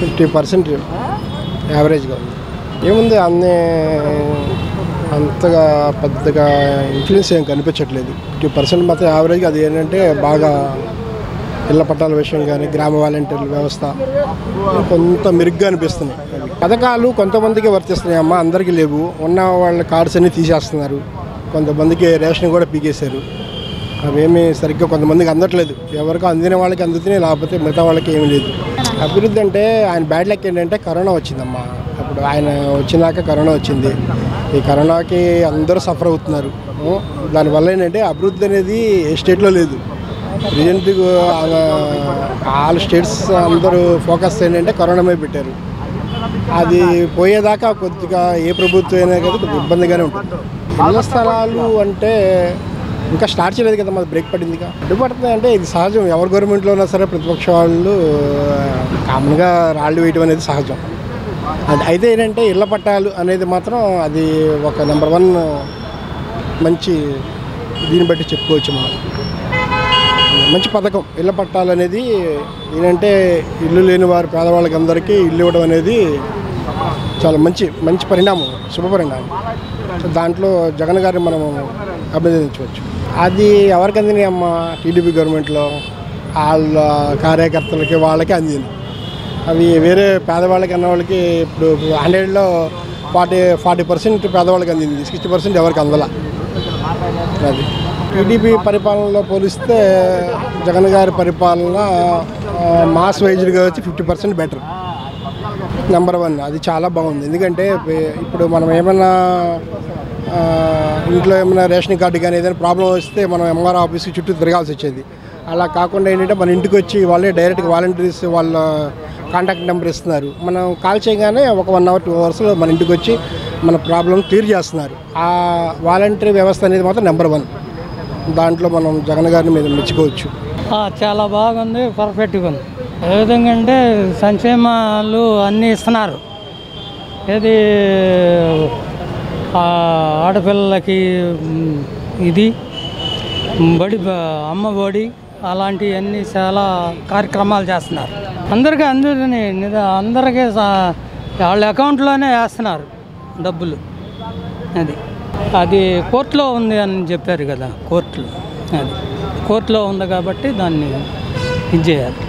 Fifty percent యావరేజ్గా ఉంది. ఏముంది? అన్నీ అంతగా పెద్దగా ఇన్ఫ్లుయెన్స్ ఏం కనిపించట్లేదు. ఫిఫ్టీ పర్సెంట్ మాత్రం యావరేజ్గా అది ఏంటంటే బాగా ఇళ్ళ పట్టాల విషయం కానీ గ్రామ వాలంటీర్ల వ్యవస్థ కొంత మెరుగ్గా అనిపిస్తున్నాయి. పథకాలు కొంతమందికి వర్తిస్తున్నాయి అమ్మ అందరికీ లేవు. ఉన్న వాళ్ళ కార్డ్స్ అన్నీ తీసేస్తున్నారు. కొంతమందికి రేషన్ కూడా పీకేశారు. అవేమీ సరిగ్గా కొంతమందికి అందట్లేదు. ఎవరికో అందిన వాళ్ళకి అందుతున్నాయి లేకపోతే మిగతా వాళ్ళకి ఏమీ లేదు. అభివృద్ధి అంటే ఆయన బ్యాడ్ లక్ ఏంటంటే కరోనా వచ్చిందమ్మా. అప్పుడు ఆయన వచ్చినాక కరోనా వచ్చింది. ఈ కరోనాకి అందరూ సఫర్ అవుతున్నారు. దానివల్ల ఏంటంటే అభివృద్ధి అనేది ఏ స్టేట్లో లేదు. ప్రజెంట్ ఆల్ స్టేట్స్ అందరూ ఫోకస్ ఏంటంటే కరోనా మీద పెట్టారు. అది పోయేదాకా కొద్దిగా ఏ ప్రభుత్వం అయినా కదా కొద్దిగా ఇబ్బందిగానే ఉంటుంది. ఇళ్ళ స్థలాలు అంటే ఇంకా స్టార్ట్ చేయలేదు కదా మాది బ్రేక్ పడిందిగా. అడ్డుపడుతుంది అంటే ఇది సహజం. ఎవరి గవర్నమెంట్లో ఉన్నా సరే ప్రతిపక్ష వాళ్ళు కామన్గా రాళ్ళు వేయడం అనేది సహజం. అది అయితే ఏంటంటే ఇళ్ళ పట్టాలు అనేది మాత్రం అది ఒక నెంబర్ వన్ మంచి దీన్ని బట్టి చెప్పుకోవచ్చు మనం. మంచి పథకం. ఇళ్ళ పట్టాలు అనేది ఏంటంటే ఇల్లు లేని వారు పేదవాళ్ళకి అందరికీ ఇల్లు ఇవ్వడం అనేది చాలా మంచి మంచి పరిణామం శుభ పరిణామం. దాంట్లో జగన్ గారిని మనం అభినందించవచ్చు. అది ఎవరికి అందినాయి అమ్మ? టీడీపీ గవర్నమెంట్లో వాళ్ళ కార్యకర్తలకి వాళ్ళకి అందింది. అవి వేరే పేదవాళ్ళకి అన్న వాళ్ళకి ఇప్పుడు హండ్రెడ్లో ఫార్టీ ఫార్టీ పర్సెంట్ పేదవాళ్ళకి అందింది. సిక్స్టీ పర్సెంట్ ఎవరికి అందల. అది. టీడీపీ పరిపాలనలో పోలిస్తే జగన్ గారి పరిపాలన మాస్ వైజ్డ్గా వచ్చి fifty percent better. Number one అది చాలా బాగుంది. ఎందుకంటే ఇప్పుడు మనం ఏమైనా ఇంట్లో ఏమైనా రేషన్ కార్డు కానీ ఏదైనా ప్రాబ్లం వస్తే మనం ఎంఆర్ ఆఫీస్కి చుట్టూ తిరగాల్సి వచ్చేది. అలా కాకుండా ఏంటంటే మన ఇంటికి వచ్చి వాళ్ళే డైరెక్ట్గా వాలంటీర్స్ వాళ్ళ కాంటాక్ట్ నెంబర్ ఇస్తున్నారు. మనం కాల్ చేయగానే ఒక వన్ అవర్ టూ అవర్స్లో మన ఇంటికి వచ్చి మన ప్రాబ్లం క్లియర్ చేస్తున్నారు. ఆ వాలంటీర్ వ్యవస్థ అనేది మాత్రం నెంబర్ వన్. దాంట్లో మనం జగన్ గారిని మీద మెచ్చుకోవచ్చు. చాలా బాగుంది పర్ఫెక్ట్గా ఉంది. ఏ విధంగా అంటే సంక్షేమాలు అన్నీ ఇస్తున్నారు. ఏది ఆడపిల్లలకి ఇది బడి అమ్మఒడి అమ్మ బడి అలాంటివన్నీ చాలా కార్యక్రమాలు చేస్తున్నారు. అందరికీ అందరినీ అందరికీ వాళ్ళ అకౌంట్లోనే వేస్తున్నారు డబ్బులు. అది అది కోర్టులో ఉంది అని చెప్పారు కదా కోర్టులో. అది కోర్టులో ఉంది కాబట్టి దాన్ని ఇది చేయాలి.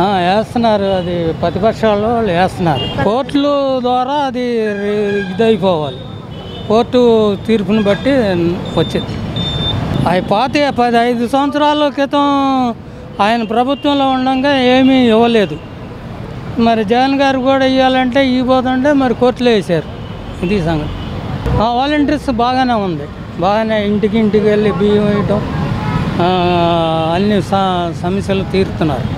వేస్తున్నారు అది ప్రతిపక్షాలు వాళ్ళు వేస్తున్నారు. కోర్టుల ద్వారా అది ఇదైపోవాలి. కోర్టు తీర్పును బట్టి వచ్చింది. అవి పాత పది ఐదు సంవత్సరాల క్రితం ఆయన ప్రభుత్వంలో ఉండగా ఏమీ ఇవ్వలేదు. మరి జగన్ గారు కూడా ఇవ్వాలంటే ఇవ్వబోతుంటే మరి కోర్టులో వేశారు ఇది సంగతి. ఆ, వాలంటీర్స్ బాగానే ఉంది. బాగానే ఇంటికి ఇంటికి వెళ్ళి బియ్యం వేయటం అన్ని సమస్యలు తీరుతున్నారు.